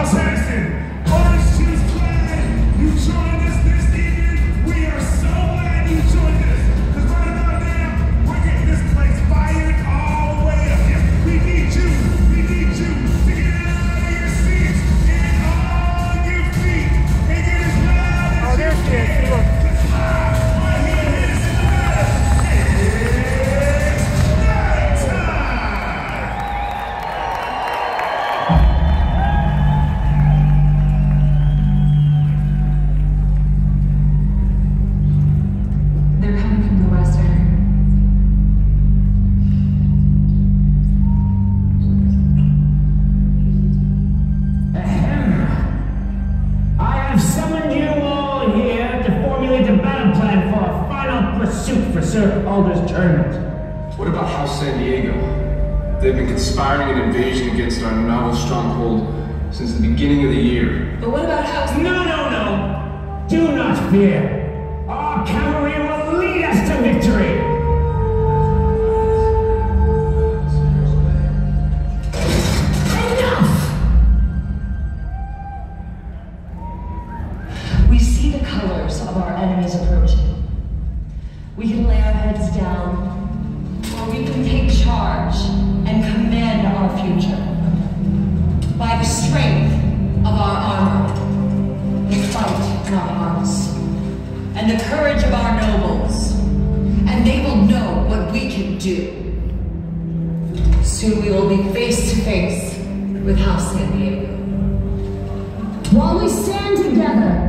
Assiste! for Sir Aldous Germans. What about House San Diego? They've been conspiring an invasion against our novel stronghold since the beginning of the year. But what about House... No, no, no! Do not fear! Our cavalry will do. Soon we will be face to face with House San Diego. While we stand together,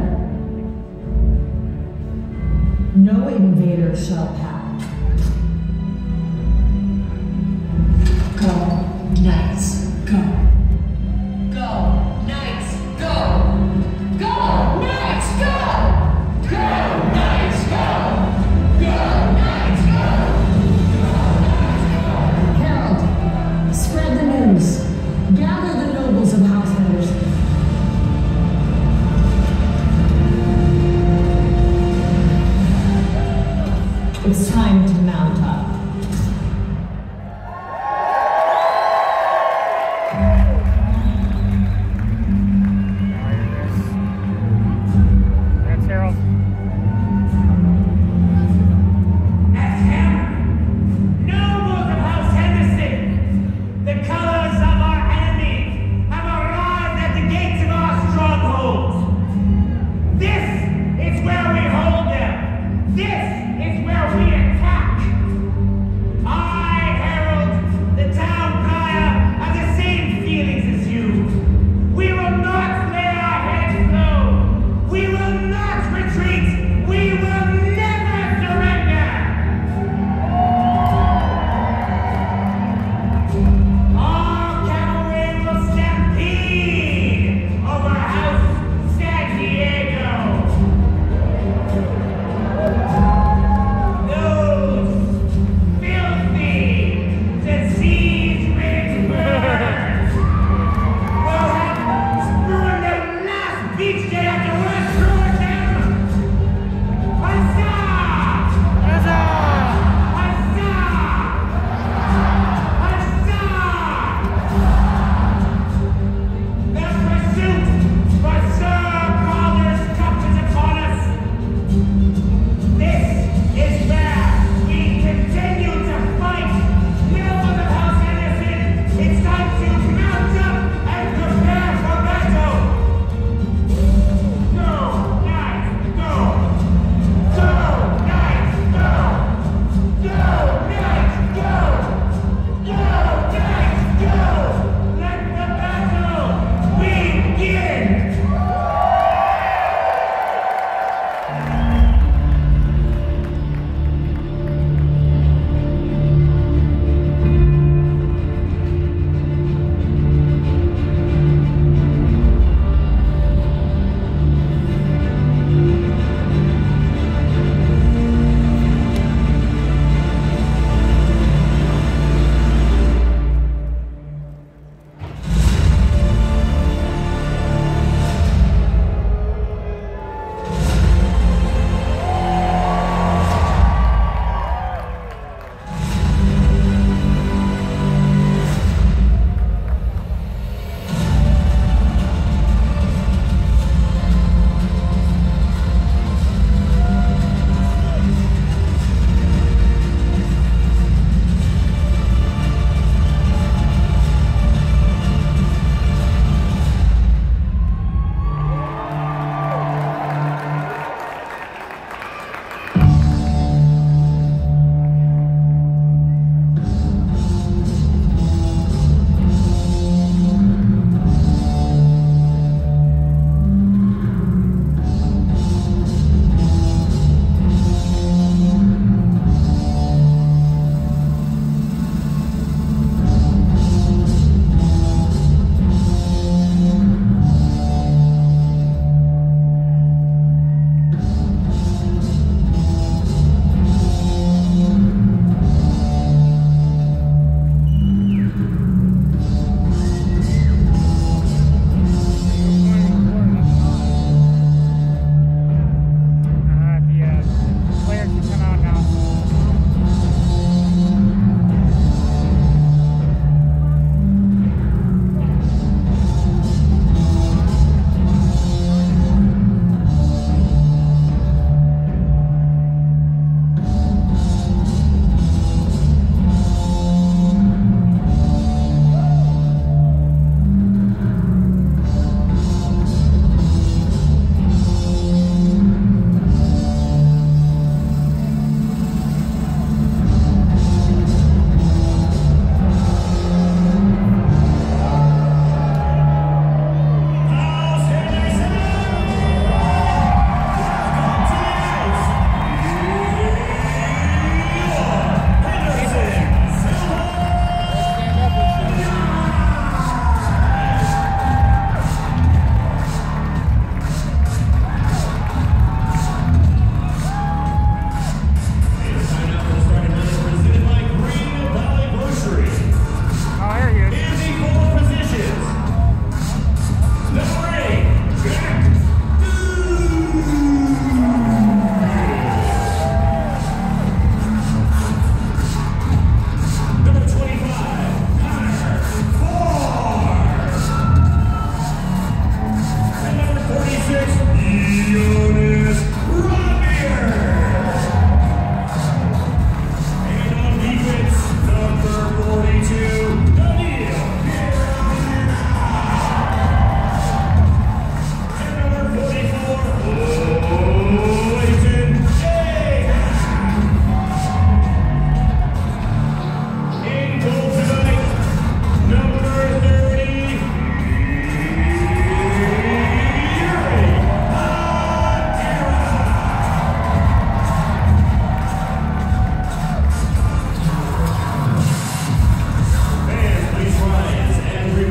no invader shall pass.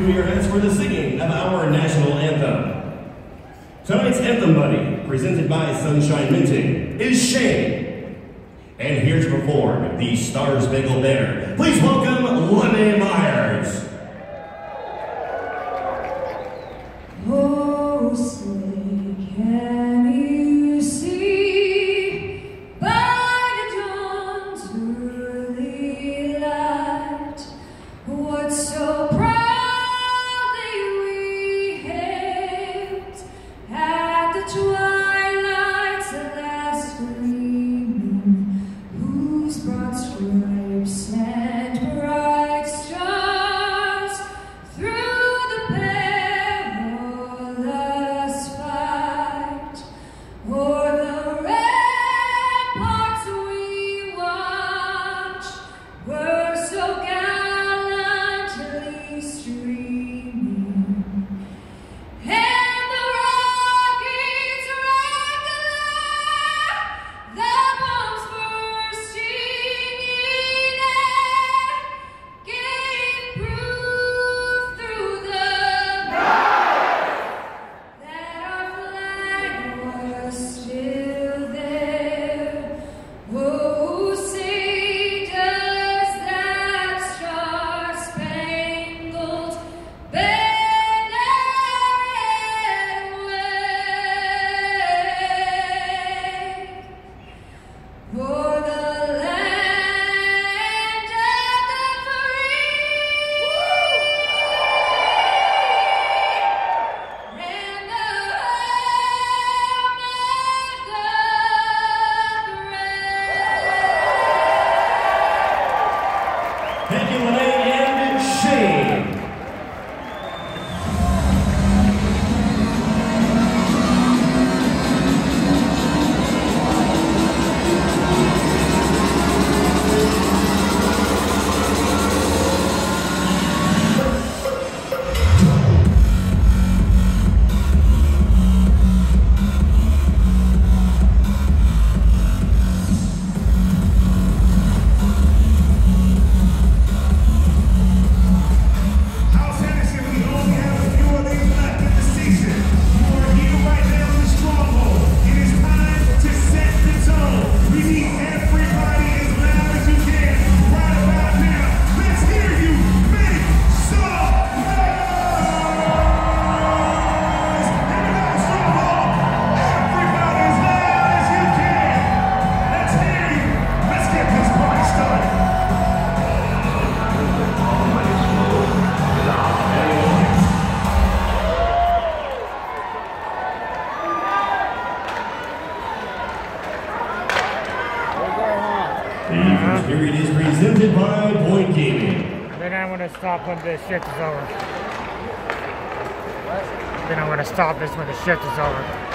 from your heads for the singing of our national anthem. Tonight's anthem buddy, presented by Sunshine Minting, is Shane. And here to perform the Star Spangled Banner, please welcome Lenny Meyer. stop when the shift is over. Then I'm gonna stop this when the shift is over.